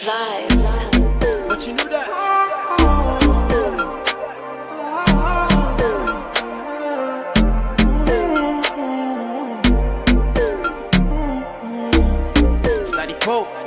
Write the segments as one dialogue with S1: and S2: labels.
S1: vibes.
S2: But you knew that. Pope.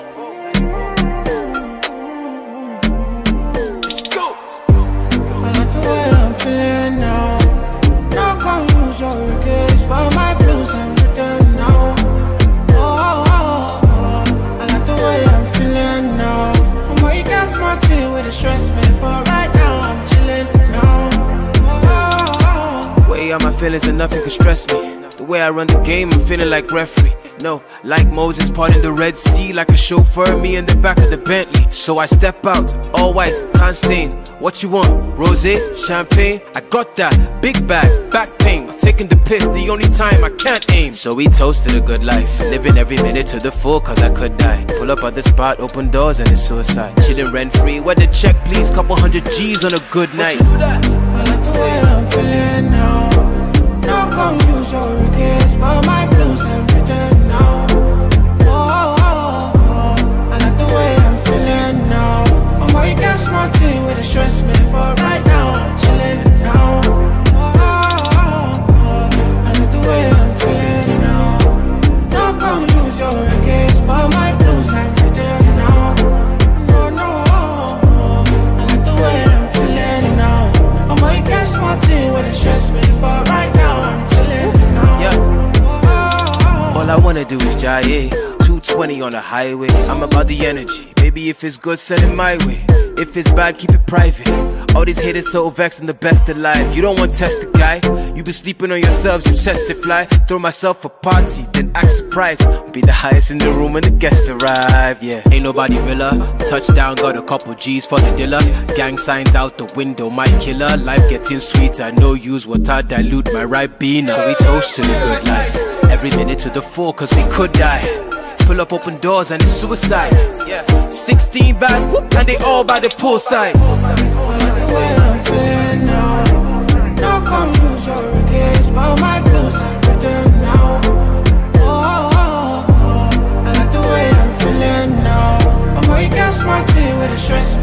S2: Out my feelings and nothing can stress me. The way I run the game, I'm feeling like referee. No, like Moses parting the Red Sea, like a chauffeur, me in the back of the Bentley. So I step out, all white, can't stain. What you want? Rose, champagne? I got that. Big bag, back pain. Taking the piss, the only time I can't aim. So we toasted a good life. Living every minute to the full, cause I could die. Pull up at the spot, open doors, and it's suicide. Chilling rent free. Where the check, please? Couple hundred G's on a good night.
S3: I
S2: do is jive. 220 on the highway. I'm about the energy. Baby, if it's good, send it my way. If it's bad, keep it private. All these haters so vexed, I'm the best alive. You don't want to test the guy. You been sleeping on yourselves, you test it fly. Throw myself a party, then act surprised. Be the highest in the room when the guests arrive. Yeah, ain't nobody realer. Touchdown, got a couple G's for the dealer. Gang signs out the window, my killer. Life getting sweeter, no use what I dilute my right ribena. So we toast to the good life. Every minute to the full, cause we could die. Pull up open doors and it's suicide. Yeah. 16 bad, whoop, and they all by the poolside.
S3: I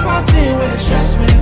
S3: I'm a team a stress me,